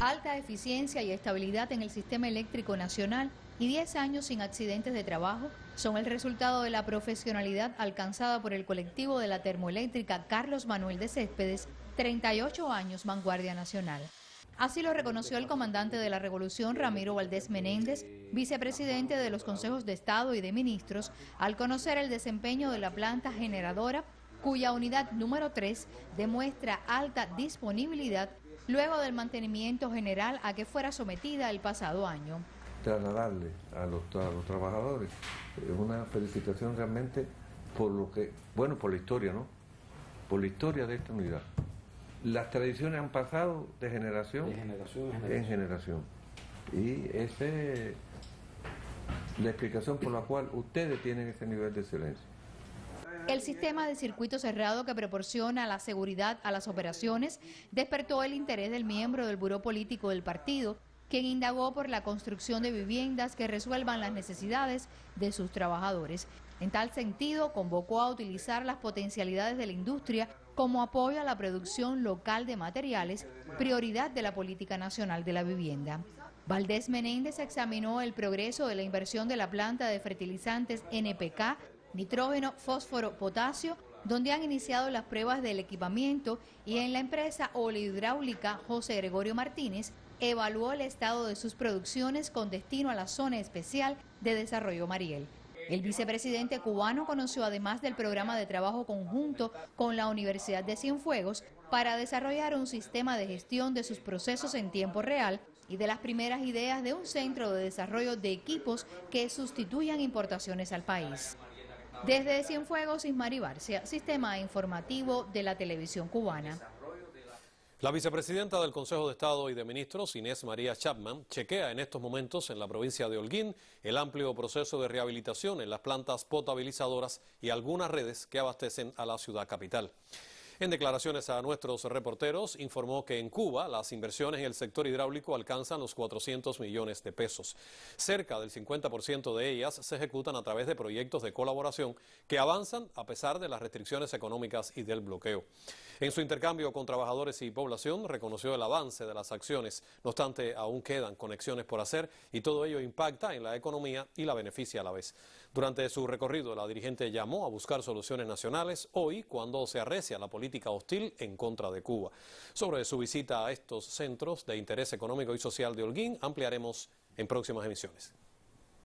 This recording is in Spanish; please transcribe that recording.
Alta eficiencia y estabilidad en el sistema eléctrico nacional y 10 años sin accidentes de trabajo son el resultado de la profesionalidad alcanzada por el colectivo de la termoeléctrica Carlos Manuel de Céspedes, 38 años vanguardia nacional. Así lo reconoció el comandante de la Revolución, Ramiro Valdés Menéndez, vicepresidente de los consejos de Estado y de Ministros, al conocer el desempeño de la planta generadora, cuya unidad número 3 demuestra alta disponibilidad luego del mantenimiento general a que fuera sometida el pasado año. Trasladarle a los, a los trabajadores una felicitación realmente por lo que, bueno, por la historia, ¿no? Por la historia de esta unidad. Las tradiciones han pasado de generación, generación, en generación. en generación. Y esa es la explicación por la cual ustedes tienen ese nivel de excelencia. El sistema de circuito cerrado que proporciona la seguridad a las operaciones despertó el interés del miembro del Buró Político del partido, quien indagó por la construcción de viviendas que resuelvan las necesidades de sus trabajadores. En tal sentido, convocó a utilizar las potencialidades de la industria como apoyo a la producción local de materiales, prioridad de la Política Nacional de la Vivienda. Valdés Menéndez examinó el progreso de la inversión de la planta de fertilizantes NPK nitrógeno, fósforo, potasio, donde han iniciado las pruebas del equipamiento y en la empresa oleohidráulica José Gregorio Martínez evaluó el estado de sus producciones con destino a la zona especial de desarrollo Mariel. El vicepresidente cubano conoció además del programa de trabajo conjunto con la Universidad de Cienfuegos para desarrollar un sistema de gestión de sus procesos en tiempo real y de las primeras ideas de un centro de desarrollo de equipos que sustituyan importaciones al país. Desde Cienfuegos, Ismari Barcia, Sistema Informativo de la Televisión Cubana. La vicepresidenta del Consejo de Estado y de Ministros, Inés María Chapman, chequea en estos momentos en la provincia de Holguín el amplio proceso de rehabilitación en las plantas potabilizadoras y algunas redes que abastecen a la ciudad capital. En declaraciones a nuestros reporteros, informó que en Cuba las inversiones en el sector hidráulico alcanzan los 400 millones de pesos. Cerca del 50% de ellas se ejecutan a través de proyectos de colaboración que avanzan a pesar de las restricciones económicas y del bloqueo. En su intercambio con trabajadores y población, reconoció el avance de las acciones. No obstante, aún quedan conexiones por hacer y todo ello impacta en la economía y la beneficia a la vez. Durante su recorrido, la dirigente llamó a buscar soluciones nacionales hoy cuando se arrecia la política política hostil en contra de Cuba. Sobre su visita a estos centros de interés económico y social de Holguín ampliaremos en próximas emisiones.